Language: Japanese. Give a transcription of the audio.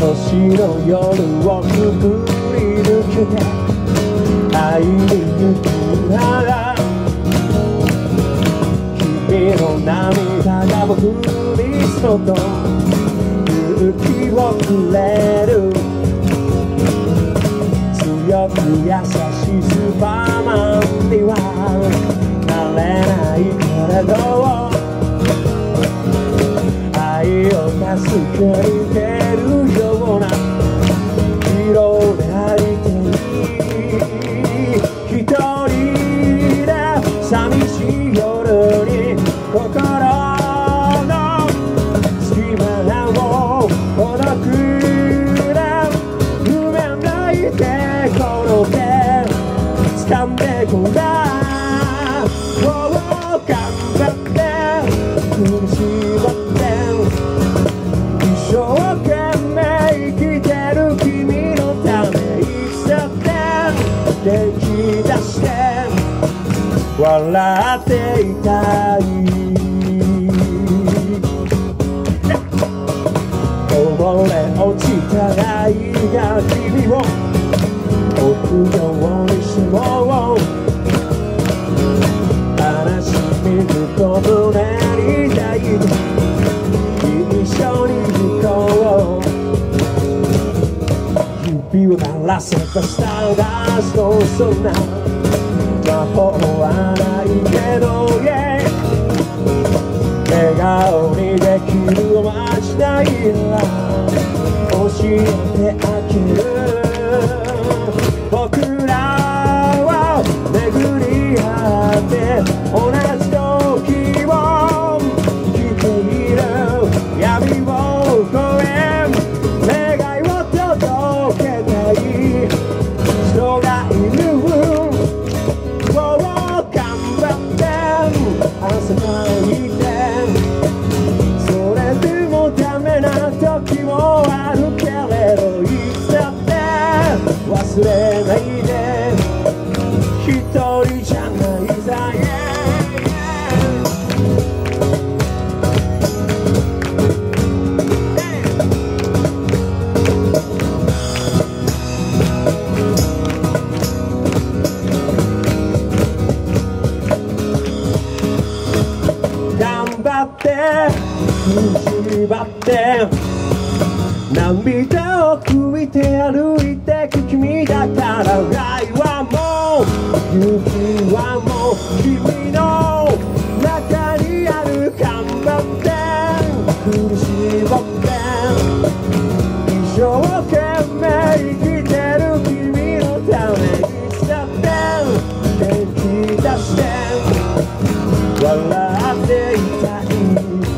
星の夜をくぐり抜けて会いに行くなら君の涙が僕にそっと勇気をくれる強く優しいスーパーマンには笑っていたいこぼれ落ちた愛が君を置くようにしよう悲しみずと胸に抱いて一緒に行こう指を鳴らせばスターダストそんな魔法はないけど、yeah、笑顔にできるおまじないら教えてあげるれないで一人じゃないさ、yeah, yeah 頑張って踏ん張って涙を拭いて歩いてく君っ